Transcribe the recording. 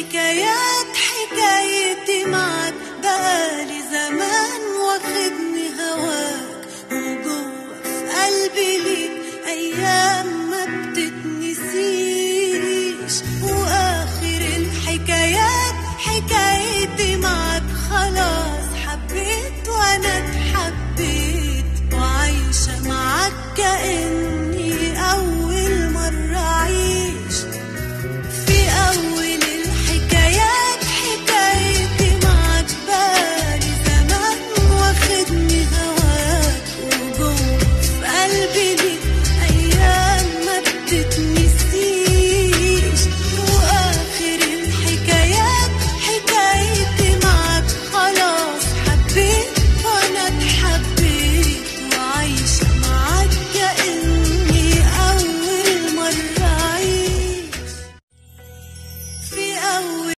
حكايات حكايتي معك بقالي زمان واخدني هواك. وجوه في قلبي ليك أيام ما بتتنسيش.